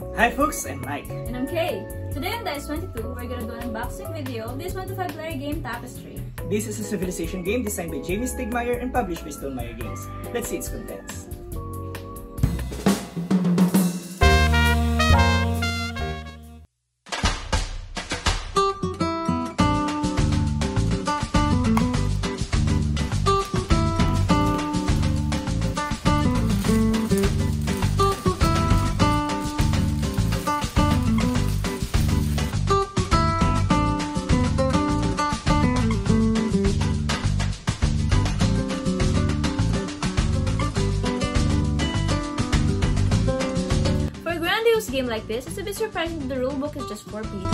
Hi folks, I'm Mike. And I'm Kay. Today on Dice 22, we're gonna do an unboxing video of this 1 to 5 player game Tapestry. This is a civilization game designed by Jamie Stegmaier and published by Stonemaier Games. Let's see its contents. Game like this, it's a bit surprising that the rulebook is just 4 pages.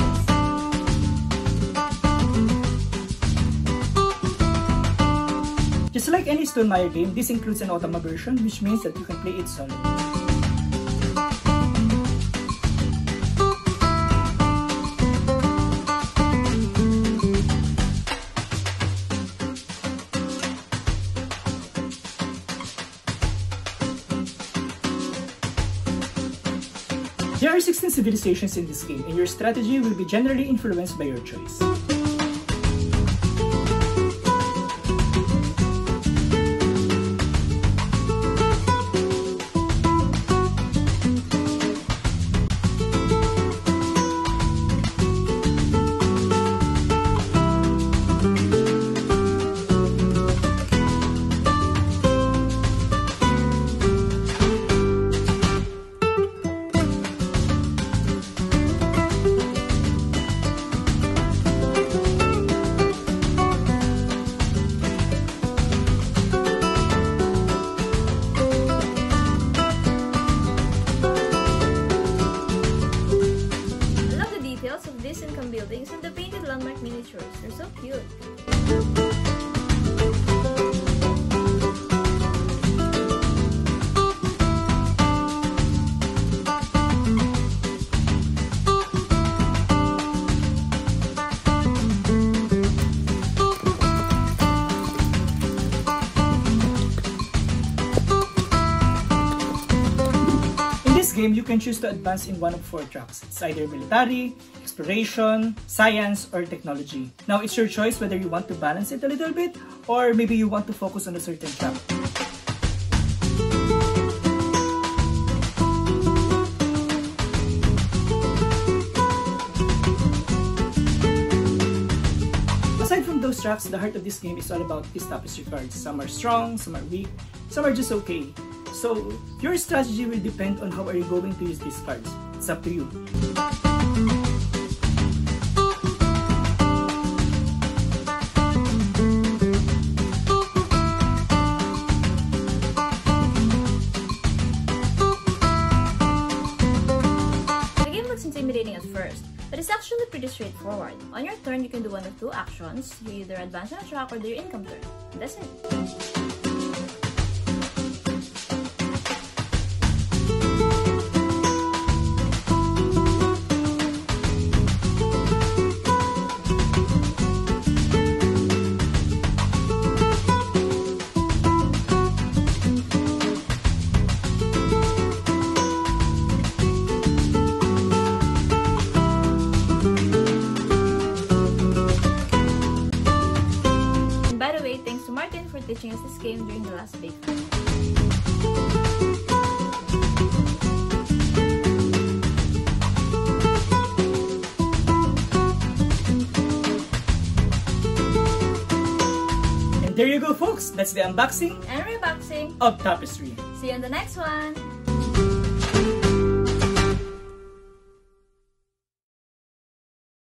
Just like any Stonemaier game, this includes an Automa version, which means that you can play it solo. There are 16 civilizations in this game, and your strategy will be generally influenced by your choice. Buildings and the painted landmark miniatures. They're so cute. Game, you can choose to advance in one of four tracks. It's either military, exploration, science, or technology. Now, it's your choice whether you want to balance it a little bit or maybe you want to focus on a certain track. Aside from those tracks, the heart of this game is all about these tapestry cards. Some are strong, some are weak, some are just okay. So, your strategy will depend on how are you going to use these cards. It's up to you. The game looks intimidating at first, but it's actually pretty straightforward. On your turn, you can do one of two actions. You either advance on a track or do your income turn. That's it. During the last bake. And there you go folks, that's the unboxing And reboxing. of Tapestry. See you on the next one.